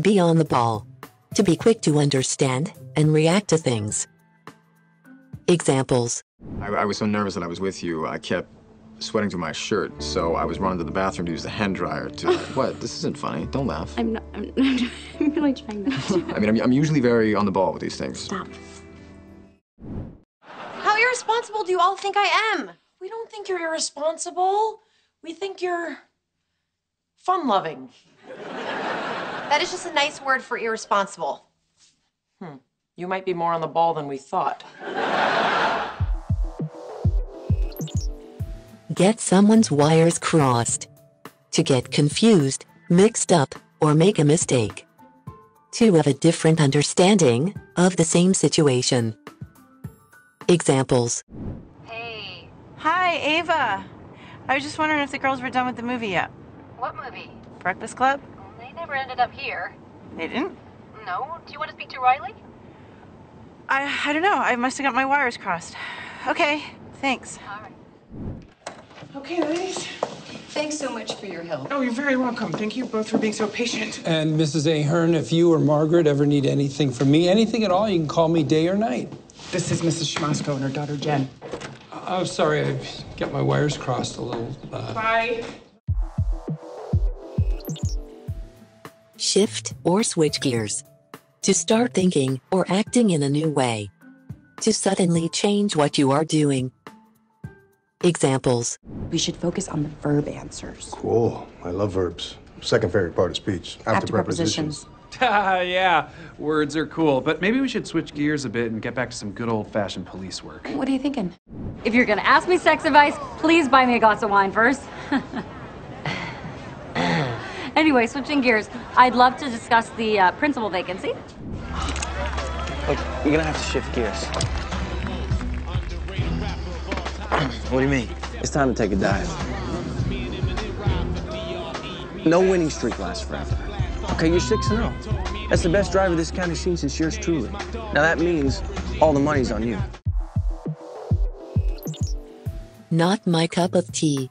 Be on the ball. To be quick to understand and react to things. Examples I, I was so nervous that I was with you, I kept sweating through my shirt, so I was running to the bathroom to use the hand dryer to. what? This isn't funny. Don't laugh. I'm not. I'm, I'm really trying not to. I mean, I'm, I'm usually very on the ball with these things. Stop. How irresponsible do you all think I am? We don't think you're irresponsible. We think you're fun loving. That is just a nice word for irresponsible. Hmm. You might be more on the ball than we thought. Get someone's wires crossed. To get confused, mixed up, or make a mistake. To have a different understanding of the same situation. Examples Hey, Hi, Ava. I was just wondering if the girls were done with the movie yet. what movie? Breakfast Club? They never ended up here. They didn't? No? Do you want to speak to Riley? I, I don't know. I must have got my wires crossed. Okay, thanks. All right. Okay, ladies. Thanks so much for your help. Oh, you're very welcome. Thank you both for being so patient. And Mrs. Ahern, if you or Margaret ever need anything from me, anything at all, you can call me day or night. This is Mrs. Schmasko and her daughter Jen. I'm sorry, I got my wires crossed a little. Uh... Bye. Shift or switch gears. To start thinking or acting in a new way. To suddenly change what you are doing. Examples We should focus on the verb answers. Cool. I love verbs. Second favorite part of speech. After, prepositions. yeah, words are cool, but maybe we should switch gears a bit and get back to some good old fashioned police work. What are you thinking? If you're gonna ask me sex advice, please buy me a glass of wine first. anyway, switching gears, I'd love to discuss the uh, principal vacancy. Look, you're gonna have to shift gears. what do you mean? It's time to take a dive. No winning streak lasts forever. Okay, you're 6 0. That's the best driver this county's seen since yours truly. Now that means all the money's on you. Not my cup of tea.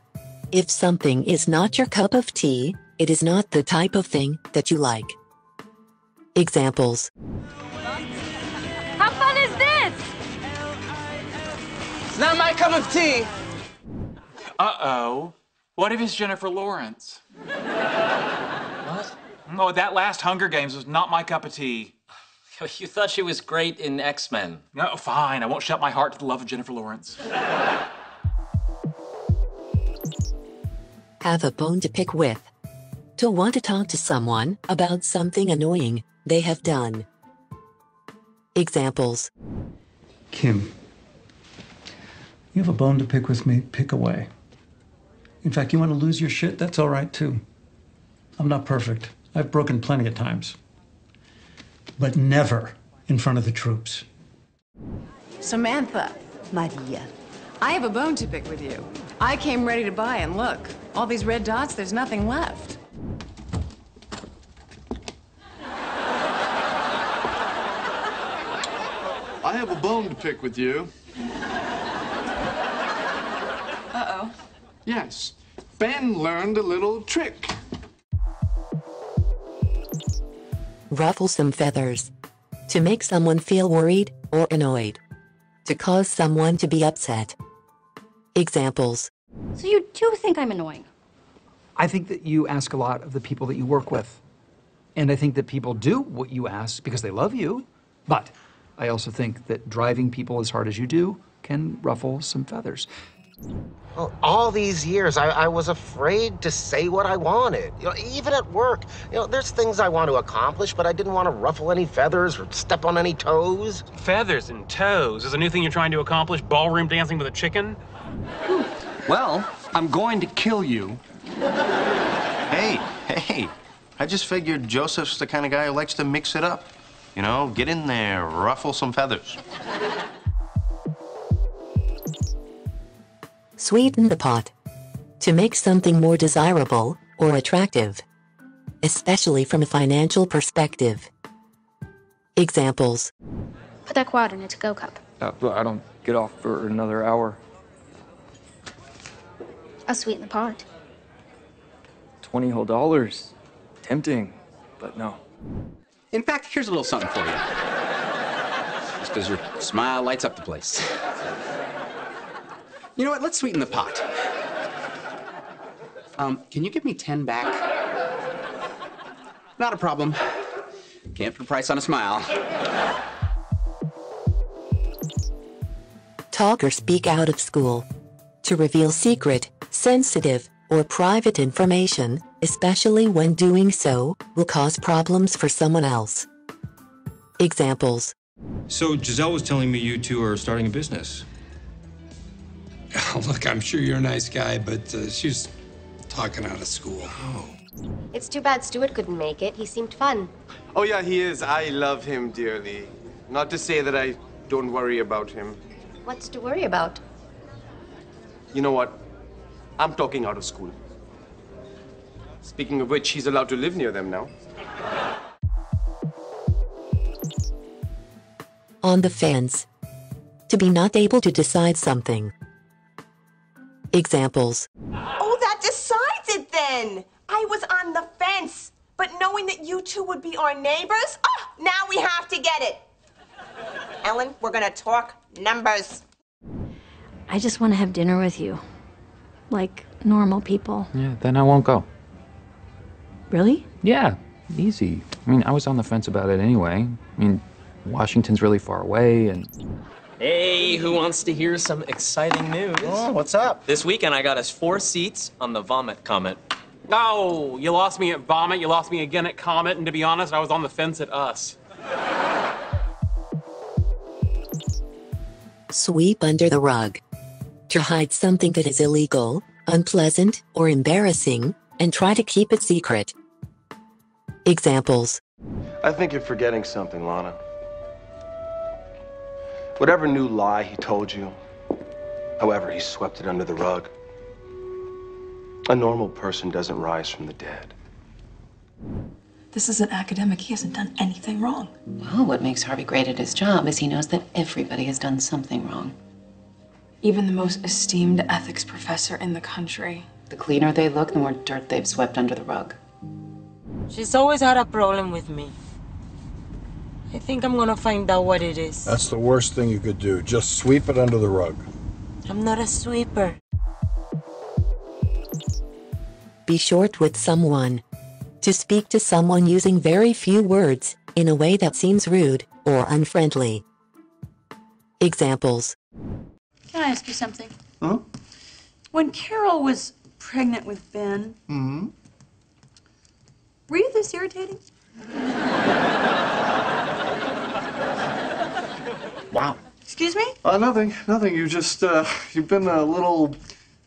If something is not your cup of tea, it is not the type of thing that you like. Examples How fun is this? It's not my cup of tea. Uh oh. What if it's Jennifer Lawrence? What? Oh, that last Hunger Games was not my cup of tea. You thought she was great in X Men. No, fine. I won't shut my heart to the love of Jennifer Lawrence. have a bone to pick with. To want to talk to someone about something annoying they have done. Examples Kim, you have a bone to pick with me, pick away. In fact, you want to lose your shit? That's all right too. I'm not perfect. I've broken plenty of times. But never in front of the troops. Samantha. Maria. I have a bone to pick with you. I came ready to buy, and look, all these red dots, there's nothing left. I have a bone to pick with you. Uh-oh. Yes. Ben learned a little trick. ruffle some feathers. To make someone feel worried or annoyed. To cause someone to be upset. Examples So you do think I'm annoying? I think that you ask a lot of the people that you work with. And I think that people do what you ask because they love you. But I also think that driving people as hard as you do can ruffle some feathers. Well, all these years, I, I was afraid to say what I wanted. You know, even at work, you know, there's things I want to accomplish, but I didn't want to ruffle any feathers or step on any toes. Feathers and toes is a new thing you're trying to accomplish? Ballroom dancing with a chicken? Well, I'm going to kill you. Hey, hey. I just figured Joseph's the kind of guy who likes to mix it up. You know, get in there, ruffle some feathers. Sweeten the pot. To make something more desirable or attractive. Especially from a financial perspective. Examples Put that quad in a to-go cup. Uh, I don't get off for another hour. I'll sweeten the pot. Twenty whole dollars. Tempting, but no. In fact, here's a little something for you. Just because your smile lights up the place. You know what? Let's sweeten the pot. Um, can you give me 10 back? Not a problem. Can't put a price on a smile. Talk or speak out of school. To reveal secret, sensitive, or private information, especially when doing so, will cause problems for someone else. Examples So Giselle was telling me you two are starting a business. Look, I'm sure you're a nice guy, but uh, she was talking out of school. Oh. It's too bad Stuart couldn't make it. He seemed fun. Oh, yeah, he is. I love him dearly. Not to say that I don't worry about him. What's to worry about? You know what? I'm talking out of school. Speaking of which, he's allowed to live near them now. On the fence. To be not able to decide something. Examples Oh, that decides it then. I was on the fence, but knowing that you two would be our neighbors, oh, now we have to get it. Ellen, we're gonna talk numbers. I just want to have dinner with you. Like normal people. Yeah, then I won't go. Really? Yeah, easy. I mean, I was on the fence about it anyway. I mean, Washington's really far away, and Hey, who wants to hear some exciting news? Oh, what's up? This weekend I got us four seats on the Vomit Comet. Oh, you lost me at Vomit, you lost me again at Comet, and to be honest, I was on the fence at Us. Sweep under the rug. To hide something that is illegal, unpleasant, or embarrassing, and try to keep it secret. Examples I think you're forgetting something, Lana. Whatever new lie he told you, however, he swept it under the rug. A normal person doesn't rise from the dead. This is an academic. He hasn't done anything wrong. Well, what makes Harvey great at his job is he knows that everybody has done something wrong. Even the most esteemed ethics professor in the country. The cleaner they look, the more dirt they've swept under the rug. She's always had a problem with me. I think I'm gonna find out what it is. That's the worst thing you could do. Just sweep it under the rug. I'm not a sweeper. Be short with someone. To speak to someone using very few words, in a way that seems rude or unfriendly. Examples Can I ask you something? Huh? When Carol was pregnant with Ben, Mm-hmm. Were you this irritating? Wow. Excuse me? Uh, nothing, nothing. You just, uh, you've been a little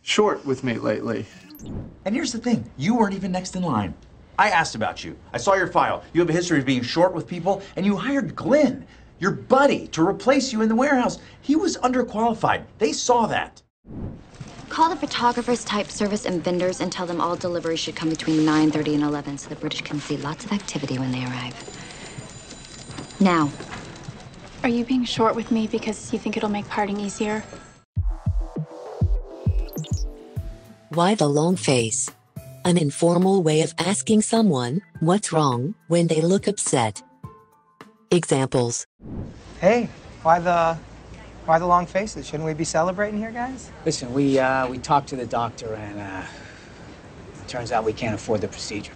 short with me lately. And here's the thing you weren't even next in line. I asked about you. I saw your file. You have a history of being short with people, and you hired Glenn, your buddy, to replace you in the warehouse. He was underqualified. They saw that. Call the photographers, type service, and vendors and tell them all deliveries should come between 9.30 and 11 so the British can see lots of activity when they arrive. Now. Are you being short with me because you think it'll make parting easier? Why the long face? An informal way of asking someone what's wrong when they look upset. Examples Hey, why the why the long faces? Shouldn't we be celebrating here, guys? Listen, we uh, we talked to the doctor, and uh, it turns out we can't afford the procedure.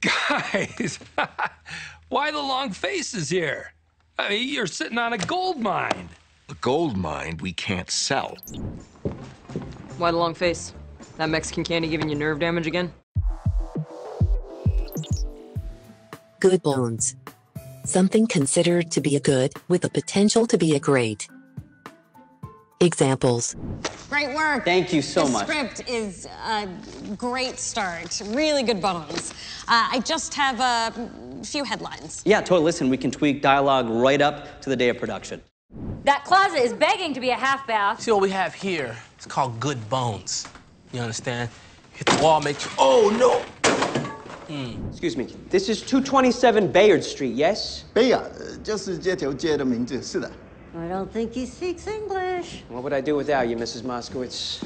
Guys, why the long faces here? I mean, you're sitting on a gold mine. A gold mine we can't sell. Why the long face? That Mexican candy giving you nerve damage again? good bones. Something considered to be a good with the potential to be a great. Examples Great work. Thank you so the much. script is a great start. Really good bones. Uh, I just have a few headlines. Yeah, totally. Listen, we can tweak dialogue right up to the day of production. That closet is begging to be a half bath. See what we have here? It's called good bones. You understand? Hit the wall, make Oh no! Excuse me. This is 227 Bayard Street, yes? 贝亚呃就是这条街的名字，是的。 I don't think he speaks English. What would I do without you, Mrs. Moskowitz?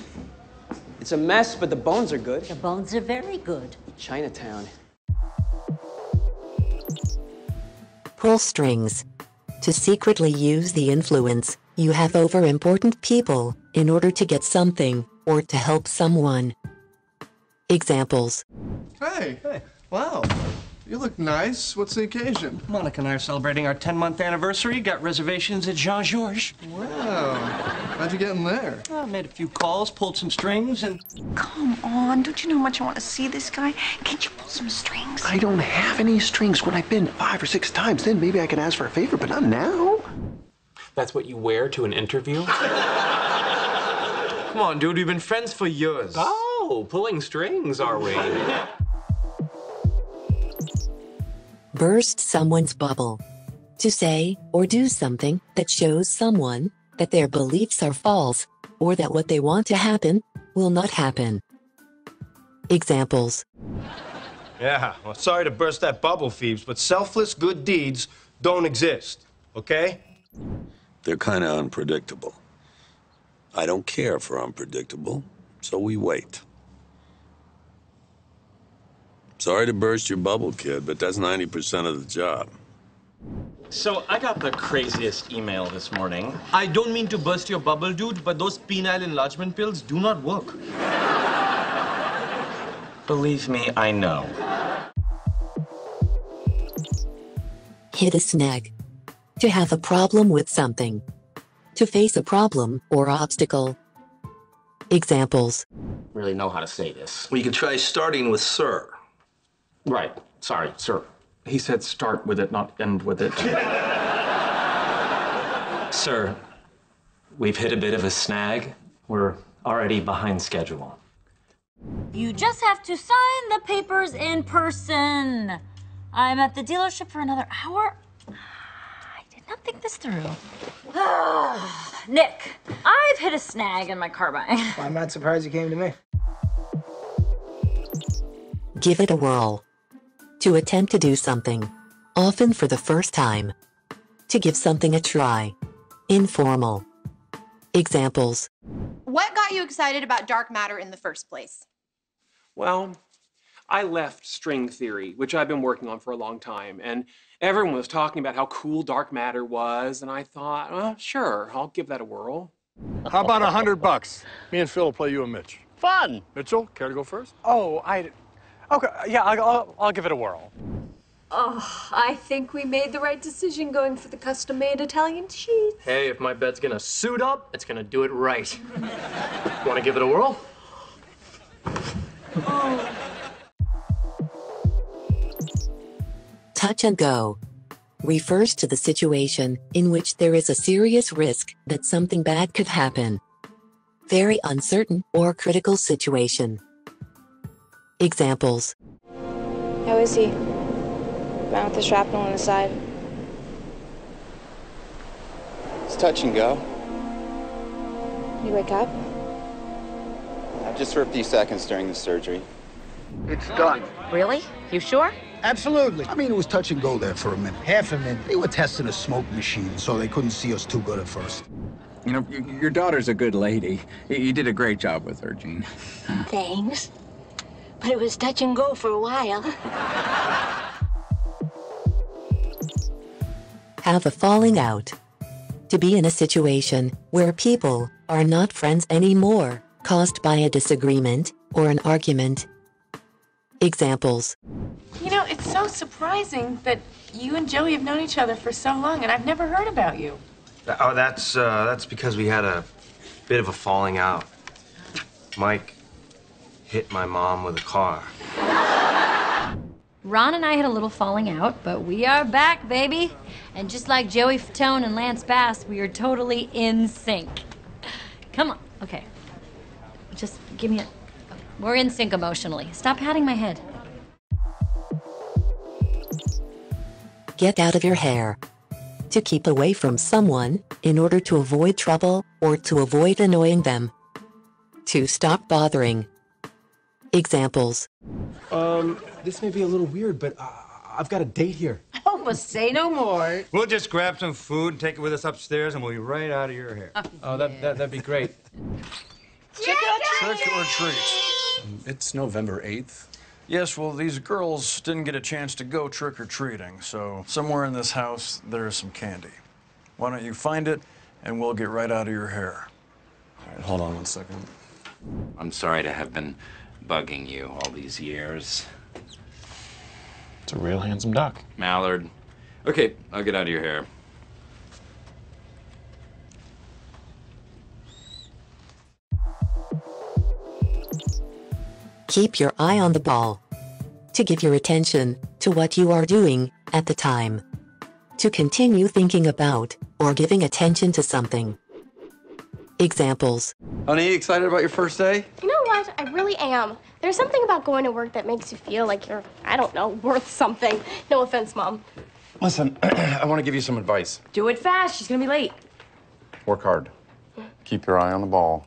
It's a mess, but the bones are good. The bones are very good. Chinatown. Pull strings. To secretly use the influence you have over important people in order to get something or to help someone. Examples Hey. Hey. Wow. You look nice. What's the occasion? Monica and I are celebrating our 10 month anniversary. Got reservations at Jean Georges. Wow. How'd you get in there? I made a few calls, pulled some strings, and. Come on, don't you know how much I want to see this guy? Can't you pull some strings? I don't have any strings. When I've been five or six times, then maybe I can ask for a favor, but not now. That's what you wear to an interview? Come on, dude, we've been friends for years. Oh, pulling strings, are we? burst someone's bubble. To say or do something that shows someone that their beliefs are false or that what they want to happen will not happen. Examples Yeah, well, sorry to burst that bubble, Phoebes, but selfless good deeds don't exist, okay? They're kind of unpredictable. I don't care for unpredictable, so we wait. Sorry to burst your bubble, kid, but that's 90% of the job. So I got the craziest email this morning. I don't mean to burst your bubble, dude, but those penile enlargement pills do not work. Believe me, I know. hit a snag. To have a problem with something. To face a problem or obstacle. Examples really know how to say this. Well, you can try starting with sir. Right. Sorry, sir. He said start with it, not end with it. Sir, we've hit a bit of a snag. We're already behind schedule. You just have to sign the papers in person. I'm at the dealership for another hour. I did not think this through. Nick, I've hit a snag in my car buying. I'm not surprised you came to me. Give it a whirl. To attempt to do something. Often for the first time. To give something a try. Informal. Examples What got you excited about dark matter in the first place? Well, I left string theory, which I've been working on for a long time, and everyone was talking about how cool dark matter was, and I thought, well, sure, I'll give that a whirl. How about a hundred bucks? Me and Phil will play you and Mitch. Fun. Mitchell, care to go first? Oh, I. Okay, uh, yeah, I'll, I'll, I'll give it a whirl. Oh, I think we made the right decision going for the custom-made Italian cheese. Hey, if my bed's gonna suit up, it's gonna do it right. Wanna give it a whirl? touch and go. Refers to the situation in which there is a serious risk that something bad could happen. Very uncertain or critical situation. Examples How is he? Man with the shrapnel in his side. It's touch and go. You wake up? Just for a few seconds during the surgery. It's done. Really? You sure? Absolutely. I mean, it was touch and go there for a minute. Half a minute. They were testing a smoke machine, so they couldn't see us too good at first. You know, your daughter's a good lady. You did a great job with her, Gene. Thanks. But it was touch and go for a while. have a falling out. To be in a situation where people are not friends anymore, caused by a disagreement or an argument. Examples You know, it's so surprising that you and Joey have known each other for so long, and I've never heard about you. Oh, that's uh, that's because we had a bit of a falling out. Mike hit my mom with a car. Ron and I had a little falling out, but we are back, baby. And just like Joey Fatone and Lance Bass, we are totally in sync. Come on, okay. Just give me a. We're in sync emotionally. Stop patting my head. get out of your hair. To keep away from someone in order to avoid trouble or to avoid annoying them. To stop bothering. Examples Um, this may be a little weird, but uh, I've got a date here. Oh, well, say no more. We'll just grab some food and take it with us upstairs, and we'll be right out of your hair. Oh, that, that, that'd be great. Trick or Trick or treat. It's November 8th. Yes, well, these girls didn't get a chance to go trick or treating, so somewhere in this house there is some candy. Why don't you find it, and we'll get right out of your hair. All right, hold on one second. I'm sorry to have been bugging you all these years. It's a real handsome duck. Mallard. Okay, I'll get out of your hair. Keep your eye on the ball. To give your attention to what you are doing at the time. To continue thinking about or giving attention to something. Examples. Honey, you excited about your first day? You know what? I really am. There's something about going to work that makes you feel like you're, I don't know, worth something. No offense, Mom. Listen, I want to give you some advice. Do it fast. She's gonna be late. Work hard. Keep your eye on the ball.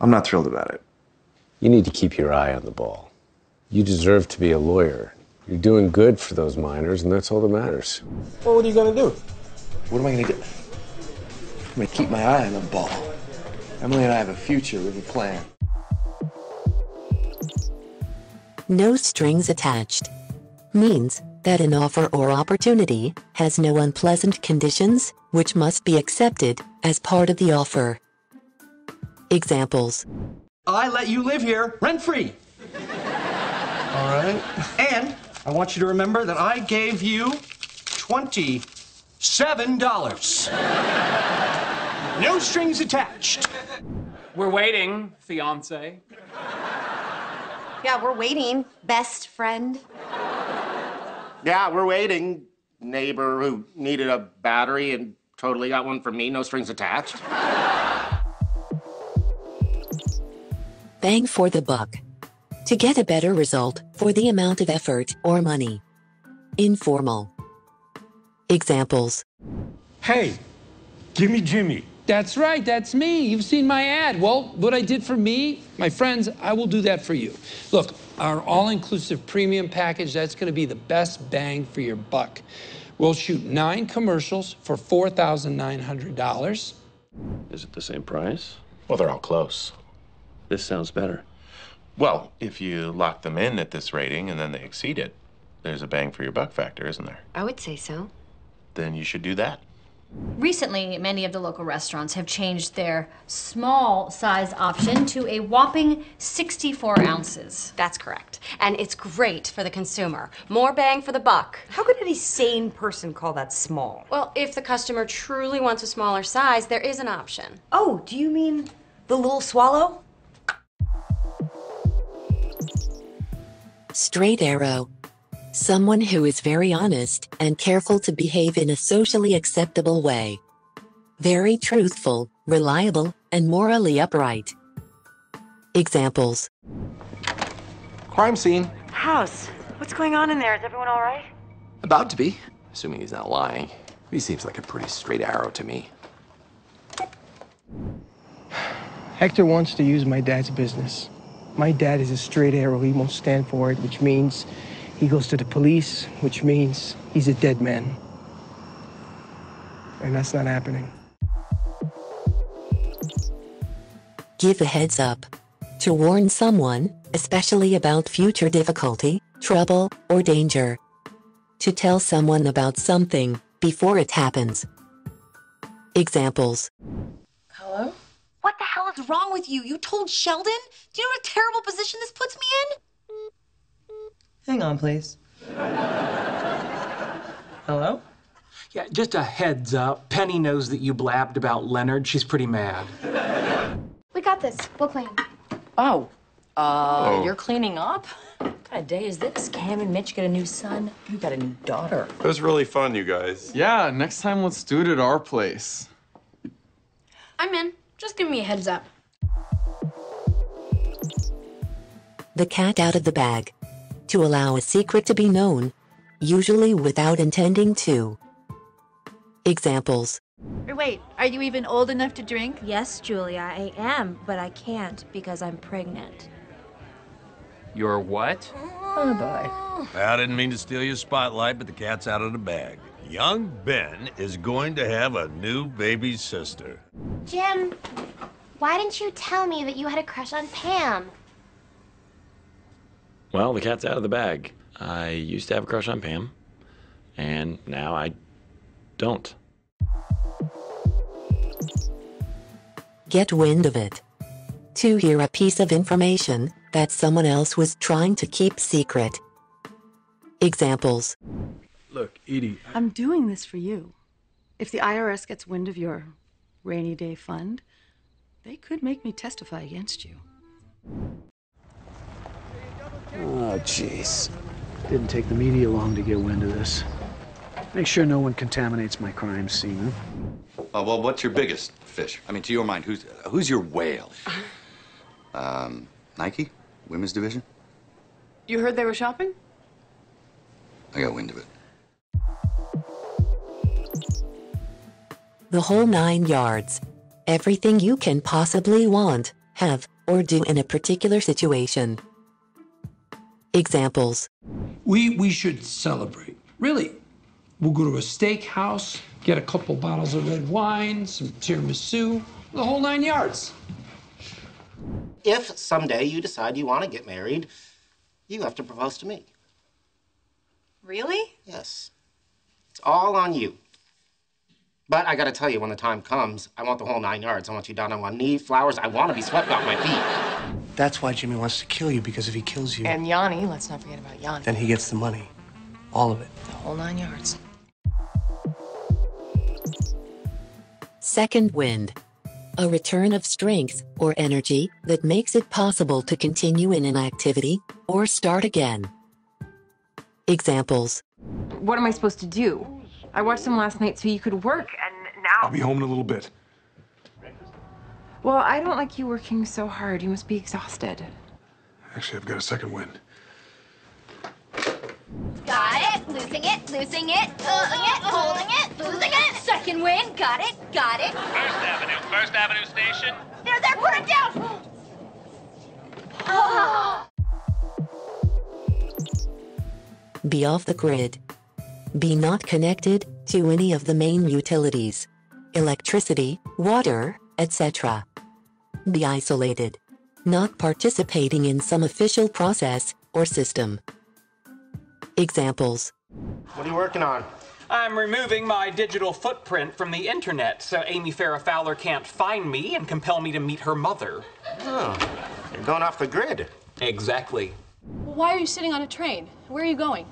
I'm not thrilled about it. You need to keep your eye on the ball. You deserve to be a lawyer. You're doing good for those minors, and that's all that matters. Well, what are you gonna do? What am I gonna do? I'm gonna keep my eye on the ball. Emily and I have a future with a plan. No strings attached. Means that an offer or opportunity has no unpleasant conditions, which must be accepted as part of the offer. Examples. I let you live here rent free. All right. And I want you to remember that I gave you $27. No strings attached. We're waiting, fiance. Yeah, we're waiting, best friend. Yeah, we're waiting. Neighbor who needed a battery and totally got one from me, no strings attached. Bang for the buck. To get a better result for the amount of effort or money. Informal. Examples. Hey, give me Jimmy. That's right, that's me. You've seen my ad. Well, what I did for me, my friends, I will do that for you. Look, our all inclusive premium package, that's going to be the best bang for your buck. We'll shoot nine commercials for $4,900. Is it the same price? Well, they're all close. This sounds better. Well, if you lock them in at this rating and then they exceed it, there's a bang for your buck factor, isn't there? I would say so. Then you should do that. Recently, many of the local restaurants have changed their small size option to a whopping 64 ounces. That's correct. And it's great for the consumer. More bang for the buck. How could any sane person call that small? Well, if the customer truly wants a smaller size, there is an option. Oh, do you mean the little swallow? Straight arrow. Someone who is very honest and careful to behave in a socially acceptable way. Very truthful, reliable, and morally upright. Examples. Crime scene. House. What's going on in there? Is everyone all right? About to be, assuming he's not lying. He seems like a pretty straight arrow to me. Hector wants to use my dad's business. My dad is a straight arrow. He won't stand for it, which means he goes to the police, which means he's a dead man. And that's not happening. Give a heads up. To warn someone, especially about future difficulty, trouble, or danger. To tell someone about something before it happens. Examples. Hello? What the hell is wrong with you? You told Sheldon? Do you know what a terrible position this puts me in? Hang on, please. Hello? Yeah, just a heads up. Penny knows that you blabbed about Leonard. She's pretty mad. We got this. We'll clean. Oh. Uh, Oh. you're cleaning up? What kind of day is this? Cam and Mitch get a new son. You got a new daughter. It was really fun, you guys. Yeah, next time let's do it at our place. I'm in. Just give me a heads up. The cat out of the bag. To allow a secret to be known, usually without intending to. Examples. Wait, are you even old enough to drink? Yes, Julia, I am, but I can't because I'm pregnant. You're what? Oh boy. I didn't mean to steal your spotlight, but the cat's out of the bag. Young Ben is going to have a new baby sister. Jim, why didn't you tell me that you had a crush on Pam? Well, the cat's out of the bag. I used to have a crush on Pam, and now I don't. Get wind of it. To hear a piece of information that someone else was trying to keep secret. Examples Look, Edie. I'm doing this for you. If the IRS gets wind of your rainy day fund, they could make me testify against you. Oh, jeez. Didn't take the media long to get wind of this. Make sure no one contaminates my crime scene, huh? Uh, well, what's your biggest fish? I mean, to your mind, who's who's your whale? Um, Nike, women's division. You heard they were shopping? I got wind of it. the whole nine yards. Everything you can possibly want, have, or do in a particular situation. Examples We we should celebrate. Really. We'll go to a steakhouse, get a couple bottles of red wine, some tiramisu, the whole nine yards. If someday you decide you want to get married, you have to propose to me. Really? Yes. It's all on you. But I gotta tell you, when the time comes, I want the whole nine yards. I want you down on one knee, flowers. I want to be swept off my feet. That's why Jimmy wants to kill you, because if he kills you, And Yanni, let's not forget about Yanni. then he gets the money. All of it. The whole nine yards. Second wind. A return of strength or energy that makes it possible to continue in an activity or start again. Examples What am I supposed to do? I watched them last night so you could work, and now. I'll be home in a little bit. Well, I don't like you working so hard. You must be exhausted. Actually, I've got a second wind. Got it. Losing it. Losing it. Holding it. Holding it. Losing it. Second win. Got it. Got it. First Avenue, First Avenue Station. There, there. Put it down. Be off the grid. Be not connected to any of the main utilities electricity, water, etc. Be isolated. Not participating in some official process or system. Examples What are you working on? I'm removing my digital footprint from the internet so Amy Farrah Fowler can't find me and compel me to meet her mother. Oh, you're going off the grid. Exactly. Why are you sitting on a train? Where are you going?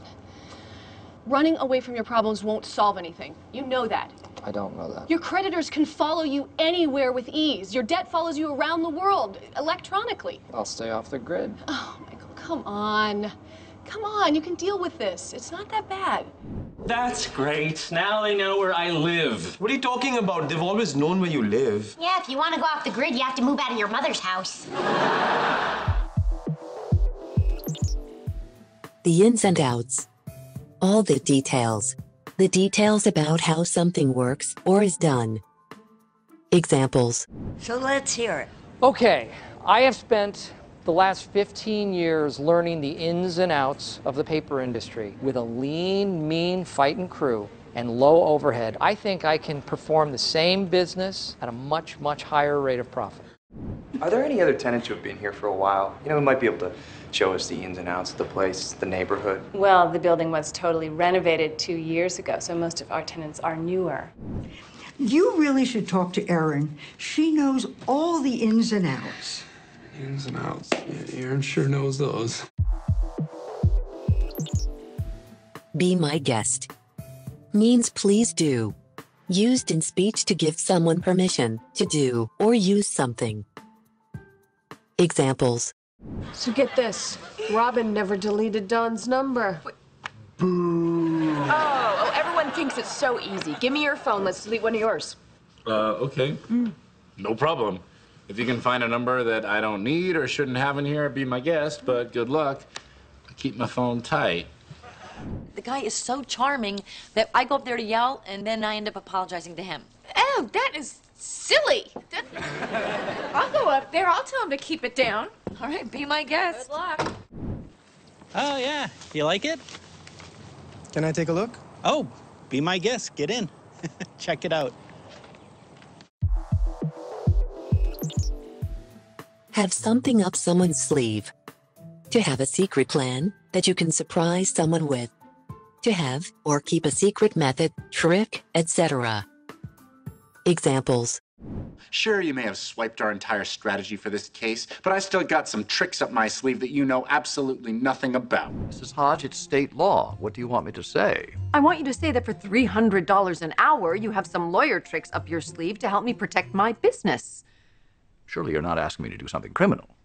Running away from your problems won't solve anything. You know that. I don't know that. Your creditors can follow you anywhere with ease. Your debt follows you around the world electronically. I'll stay off the grid. Oh, Michael, come on. Come on, you can deal with this. It's not that bad. That's great. Now they know where I live. What are you talking about? They've always known where you live. Yeah, if you want to go off the grid, you have to move out of your mother's house. the ins and outs. All the details. The details about how something works or is done. Examples So let's hear it. Okay, I have spent the last 15 years learning the ins and outs of the paper industry with a lean, mean fighting crew and low overhead. I think I can perform the same business at a much, much higher rate of profit. Are there any other tenants who have been here for a while? You know, who might be able to show us the ins and outs of the place, the neighborhood? Well, the building was totally renovated two years ago, so most of our tenants are newer. You really should talk to Erin. She knows all the ins and outs. Ins and outs. Yeah, Aaron sure knows those. Be my guest. Means please do. Used in speech to give someone permission to do or use something. Examples So get this Robin never deleted Don's number. Oh, oh, everyone thinks it's so easy. Give me your phone. Let's delete one of yours. Uh, okay. No problem. If you can find a number that I don't need or shouldn't have in here, be my guest, but good luck. I keep my phone tight. The guy is so charming that I go up there to yell, and then I end up apologizing to him. Oh, that is silly. That- I'll go up there. I'll tell him to keep it down. All right, be my guest. Good luck. Oh, yeah. You like it? Can I take a look? Oh, be my guest. Get in. Check it out. have something up someone's sleeve. To have a secret plan that you can surprise someone with. To have or keep a secret method, trick, etc. Examples Sure, you may have swiped our entire strategy for this case, but I still got some tricks up my sleeve that you know absolutely nothing about. Mrs. Hodge, it's state law. What do you want me to say? I want you to say that for $300 an hour, you have some lawyer tricks up your sleeve to help me protect my business. Surely you're not asking me to do something criminal.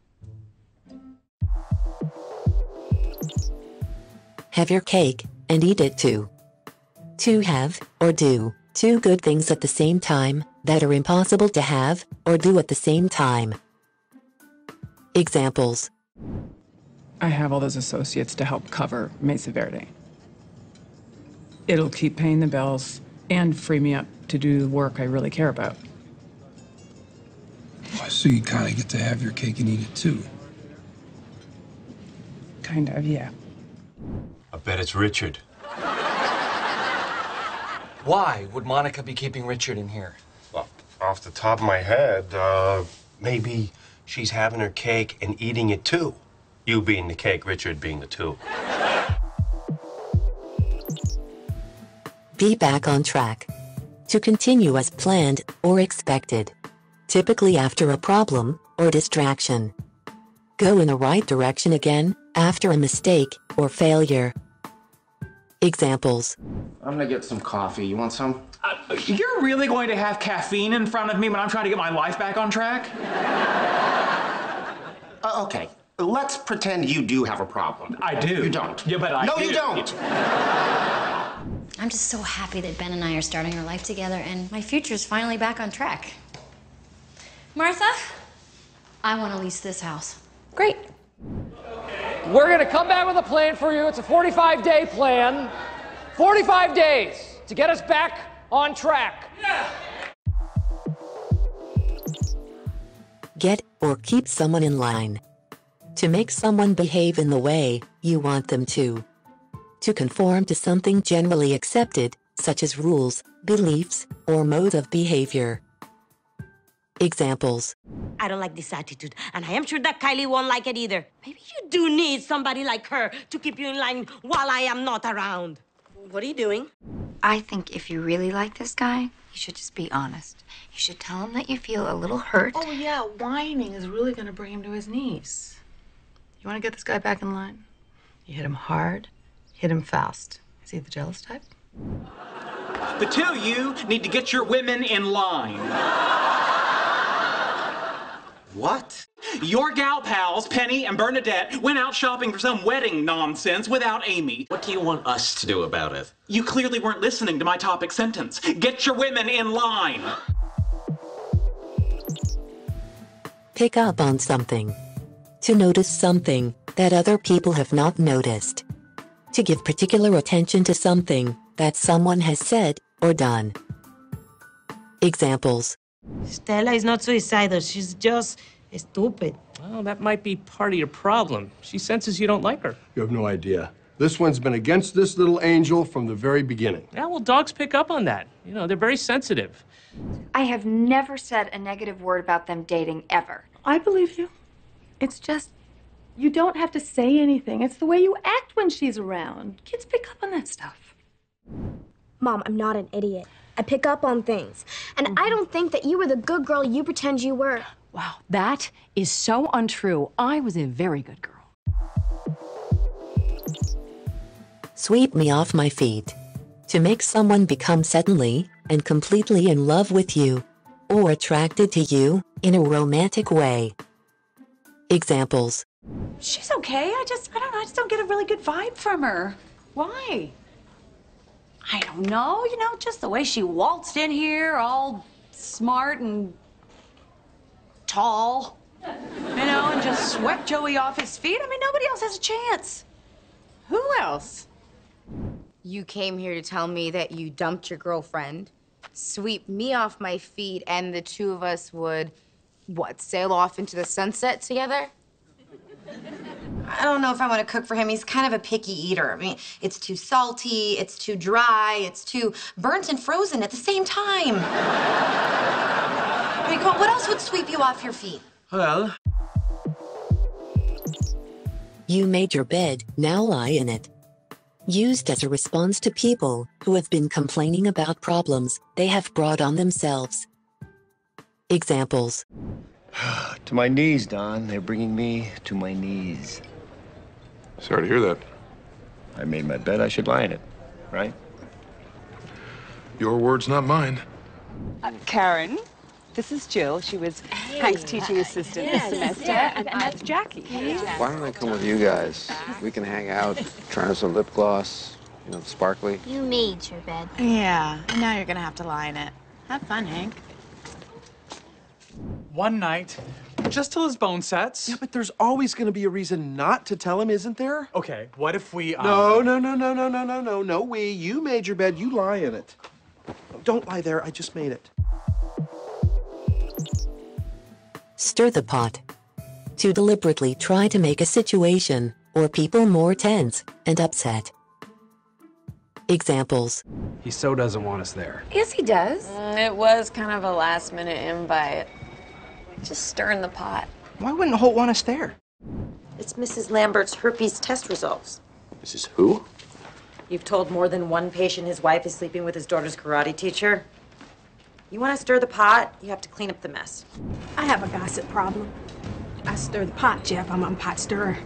Have your cake and eat it too. To have or do two good things at the same time that are impossible to have or do at the same time. Examples I have all those associates to help cover Mesa Verde. It'll keep paying the bills and free me up to do the work I really care about. Oh, so you kind of get to have your cake and eat it too. Kind of, yeah. I bet it's Richard. Why would Monica be keeping Richard in here? Well, off the top of my head, uh, maybe she's having her cake and eating it too. You being the cake, Richard being the two. Be back on track. To continue as planned or expected. Typically after a problem or distraction. Go in the right direction again after a mistake or failure. Examples I'm gonna get some coffee. You want some? Uh, you're really going to have caffeine in front of me when I'm trying to get my life back on track? Uh, okay, let's pretend you do have a problem. I do. You don't. Yeah, but I No, do. you don't. I'm just so happy that Ben and I are starting our life together and my future's finally back on track. Martha, I want to lease this house. Great. We're going to come back with a plan for you. It's a 45 day plan. 45 days to get us back on track. Get or keep someone in line. To make someone behave in the way you want them to. To conform to something generally accepted, such as rules, beliefs, or modes of behavior. Examples I don't like this attitude, and I am sure that Kylie won't like it either. Maybe you do need somebody like her to keep you in line while I am not around. What are you doing? I think if you really like this guy, you should just be honest. You should tell him that you feel a little hurt. Oh, yeah, whining is really going to bring him to his knees. You want to get this guy back in line? You hit him hard, hit him fast. Is he the jealous type? The two of you need to get your women in line. What? Your gal pals, Penny and Bernadette, went out shopping for some wedding nonsense without Amy. What do you want us to do about it? You clearly weren't listening to my topic sentence. Get your women in line. Pick up on something. To notice something that other people have not noticed. To give particular attention to something that someone has said or done. Examples Stella is not suicidal. She's just stupid. Well, that might be part of your problem. She senses you don't like her. You have no idea. This one's been against this little angel from the very beginning. Yeah, well, dogs pick up on that. You know, they're very sensitive. I have never said a negative word about them dating ever. I believe you. It's just, you don't have to say anything. It's the way you act when she's around. Kids pick up on that stuff. Mom, I'm not an idiot. I pick up on things. And I mm-hmm. don't think that you were the good girl you pretend you were. Wow, that is so untrue. I was a very good girl. Sweep me off my feet. To make someone become suddenly and completely in love with you or attracted to you in a romantic way. Examples She's okay. I just, I don't know. I just don't get a really good vibe from her. Why? I don't know, you know, just the way she waltzed in here, all smart and tall, you know, and just swept Joey off his feet. I mean, nobody else has a chance. Who else? You came here to tell me that you dumped your girlfriend, sweep me off my feet, and the two of us would, what, sail off into the sunset together? I don't know if I want to cook for him. He's kind of a picky eater. I mean, it's too salty, it's too dry, it's too burnt and frozen at the same time. I mean, come on, what else would sweep you off your feet? Well, You made your bed, now lie in it. Used as a response to people who have been complaining about problems they have brought on themselves. Examples To my knees, Don. They're bringing me to my knees. Sorry to hear that. I made my bed. I should lie in it, right? Your words, not mine. Uh, Karen, this is Jill. She was Hank's teaching assistant this semester, and, and that's Jackie. Why don't I come with you guys? We can hang out, try on some lip gloss, you know, sparkly. You made your bed. Yeah, now you're gonna have to lie in it. Have fun, Hank. One night, just till his bone sets. Yeah, but there's always going to be a reason not to tell him, isn't there? Okay, what if we? Um... No, no, no, no, no, no, no, no, no. We. You made your bed. You lie in it. Don't lie there. I just made it. Stir the pot. To deliberately try to make a situation or people more tense and upset. Examples He so doesn't want us there. Yes, he does. Mm, It was kind of a last minute invite. Just stirring the pot. Why wouldn't Holt want us there? It's Mrs. Lambert's herpes test results. Mrs. Who? You've told more than one patient his wife is sleeping with his daughter's karate teacher. You want to stir the pot, you have to clean up the mess. I have a gossip problem. I stir the pot, Jeff. I'm a pot stirrer.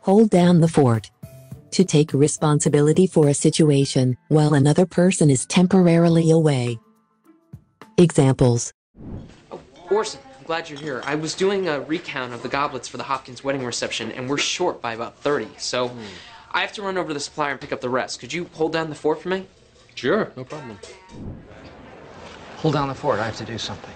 Hold down the fort. To take responsibility for a situation while another person is temporarily away. Examples Orson, I'm glad you're here. I was doing a recount of the goblets for the Hopkins wedding reception, and we're short by about 30. So hmm. I have to run over to the supplier and pick up the rest. Could you hold down the fort for me? Sure, no problem. Hold down the fort. I have to do something.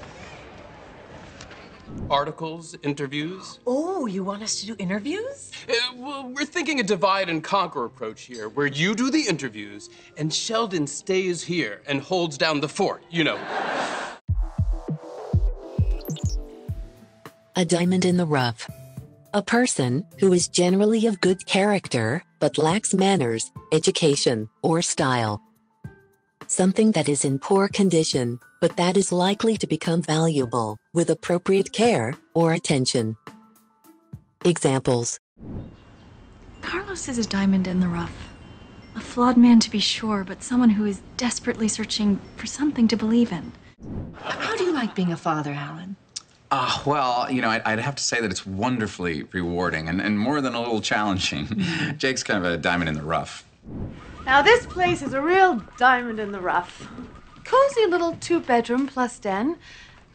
Articles, interviews. Oh, you want us to do interviews? Uh, well, we're thinking a divide and conquer approach here, where you do the interviews and Sheldon stays here and holds down the fort, you know. A diamond in the rough. A person who is generally of good character but lacks manners, education, or style. Something that is in poor condition, but that is likely to become valuable with appropriate care or attention. Examples Carlos is a diamond in the rough. A flawed man to be sure, but someone who is desperately searching for something to believe in. How do you like being a father, Alan? Ah, well, you know, I'd, I'd have to say that it's wonderfully rewarding and, and more than a little challenging. Jake's kind of a diamond in the rough. Now, this place is a real diamond in the rough. Cozy little two bedroom plus den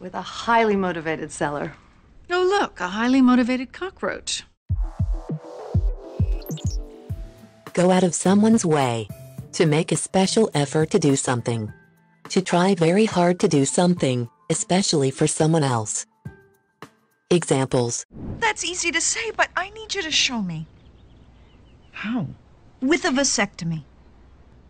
with a highly motivated seller. Oh, look, a highly motivated cockroach. Go out of someone's way. To make a special effort to do something. To try very hard to do something, especially for someone else. Examples That's easy to say, but I need you to show me. How? With a vasectomy.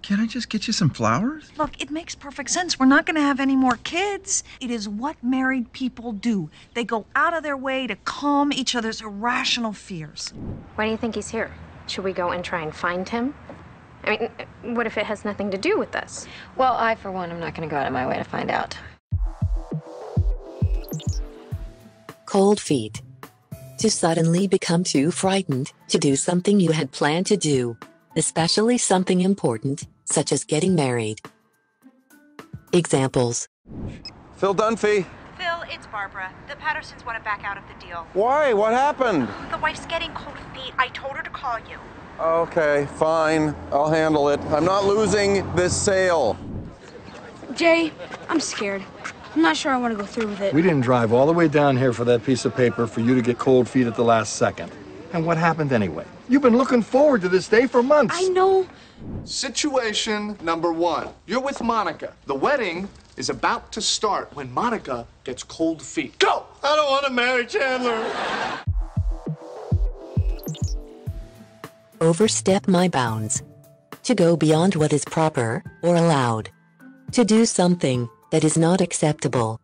Can't I just get you some flowers? Look, it makes perfect sense. We're not going to have any more kids. It is what married people do. They go out of their way to calm each other's irrational fears. Why do you think he's here? Should we go and try and find him? I mean, what if it has nothing to do with this? Well, I, for one, am not going to go out of my way to find out. cold feet. To suddenly become too frightened to do something you had planned to do, especially something important, such as getting married. Examples Phil Dunphy. Phil, it's Barbara. The Pattersons want to back out of the deal. Why? What happened? The wife's getting cold feet. I told her to call you. Okay, fine. I'll handle it. I'm not losing this sale. Jay, I'm scared. I'm not sure I want to go through with it. We didn't drive all the way down here for that piece of paper for you to get cold feet at the last second. And what happened anyway? You've been looking forward to this day for months. I know. Situation number one. You're with Monica. The wedding is about to start when Monica gets cold feet. Go! I don't want to marry Chandler. overstep my bounds. To go beyond what is proper or allowed. To do something that is not acceptable.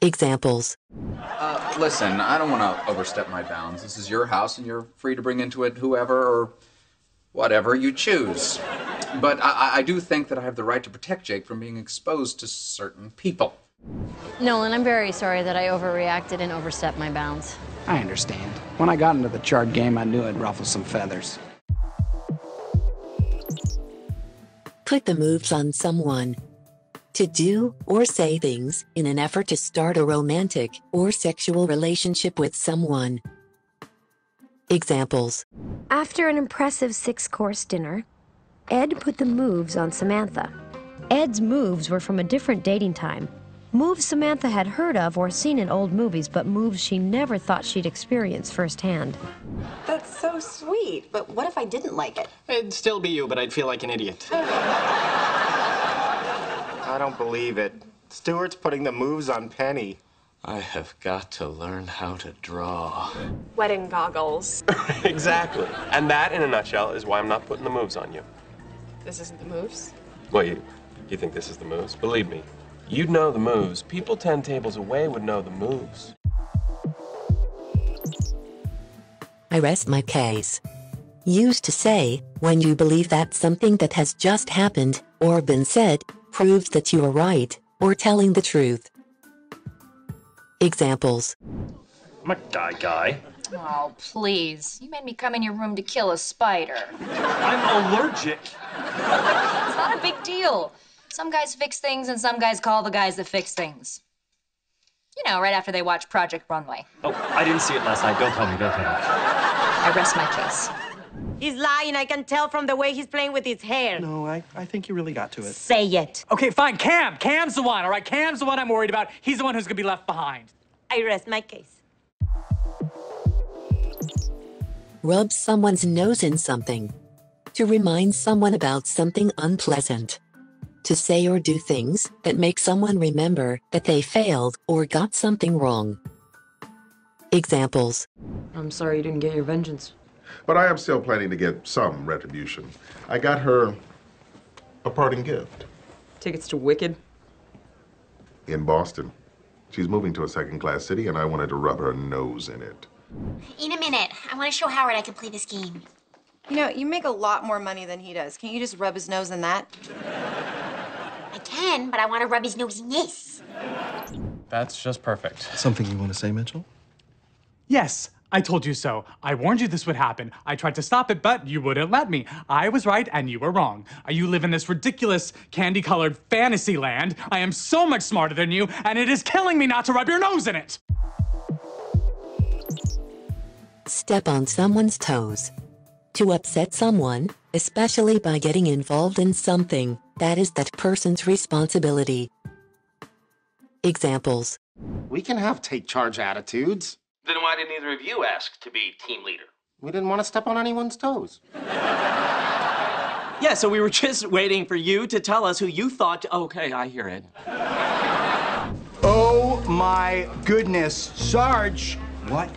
Examples Uh, listen, I don't want to overstep my bounds. This is your house, and you're free to bring into it whoever or whatever you choose. But I, I- I do think that I have the right to protect Jake from being exposed to certain people. Nolan, I'm very sorry that I overreacted and overstepped my bounds. I understand. When I got into the chart game, I knew I'd ruffle some feathers. Put the moves on someone. To do or say things in an effort to start a romantic or sexual relationship with someone. Examples After an impressive six course dinner, Ed put the moves on Samantha. Ed's moves were from a different dating time. Moves Samantha had heard of or seen in old movies, but moves she never thought she'd experience firsthand. That's so sweet, but what if I didn't like it? It'd still be you, but I'd feel like an idiot. I don't believe it. Stuart's putting the moves on Penny. I have got to learn how to draw. Wedding goggles. exactly. And that, in a nutshell, is why I'm not putting the moves on you. This isn't the moves. Well, you, you think this is the moves? Believe me, you'd know the moves. People 10 tables away would know the moves. I rest my case. Used to say, when you believe that something that has just happened or been said proves that you are right or telling the truth. Examples I'm a guy guy. Oh, please. You made me come in your room to kill a spider. I'm allergic. It's not a big deal. Some guys fix things and some guys call the guys that fix things. You know, right after they watch Project Runway. Oh, I didn't see it last night. Don't tell me, don't tell me. I rest my case. He's lying. I can tell from the way he's playing with his hair. No, I, I think you really got to it. Say it. Okay, fine. Cam. Cam's the one, all right? Cam's the one I'm worried about. He's the one who's gonna be left behind. I rest my case. Rub someone's nose in something. To remind someone about something unpleasant. To say or do things that make someone remember that they failed or got something wrong. Examples I'm sorry you didn't get your vengeance. But I am still planning to get some retribution. I got her a parting gift Tickets to Wicked? in Boston. She's moving to a second class city, and I wanted to rub her nose in it. In a minute. I want to show Howard I can play this game. You know, you make a lot more money than he does. Can't you just rub his nose in that? I can, but I want to rub his nose in this. That's just perfect. Something you want to say, Mitchell? Yes, I told you so. I warned you this would happen. I tried to stop it, but you wouldn't let me. I was right and you were wrong. Uh, you live in this ridiculous candy colored fantasy land. I am so much smarter than you, and it is killing me not to rub your nose in it. Step on someone's toes. To upset someone, especially by getting involved in something that is that person's responsibility. Examples We can have take charge attitudes. Then why didn't either of you ask to be team leader? We didn't want to step on anyone's toes. Yeah, so we were just waiting for you to tell us who you thought. Okay, I hear it. Oh my goodness, Sarge! What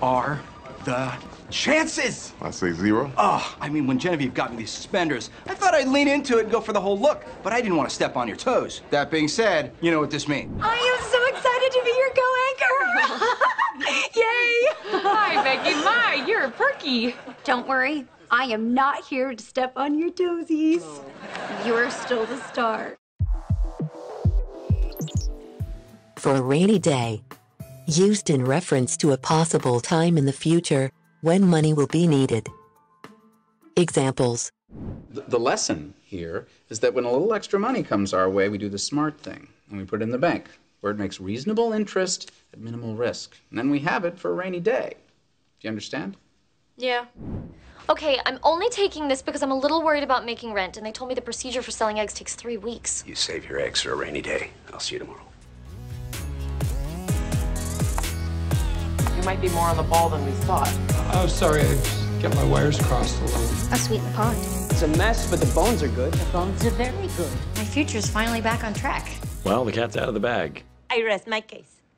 are the chances? I say zero. Oh, I mean, when Genevieve got me these suspenders, I thought I'd lean into it and go for the whole look, but I didn't want to step on your toes. That being said, you know what this means. I am so excited to be your co-anchor! Yay! Hi, Becky. My, you're perky. Don't worry, I am not here to step on your toesies. You're still the star. for a rainy day. Used in reference to a possible time in the future when money will be needed. Examples The, the lesson here is that when a little extra money comes our way, we do the smart thing and we put it in the bank where it makes reasonable interest at minimal risk. And then we have it for a rainy day. Do you understand? Yeah. Okay, I'm only taking this because I'm a little worried about making rent, and they told me the procedure for selling eggs takes three weeks. You save your eggs for a rainy day. I'll see you tomorrow. You might be more on the ball than we thought. Oh, sorry, I got my wires crossed a little. I'll sweeten the pot. It's a mess, but the bones are good. The bones are very good. My future's finally back on track. Well, the cat's out of the bag. I rest my case.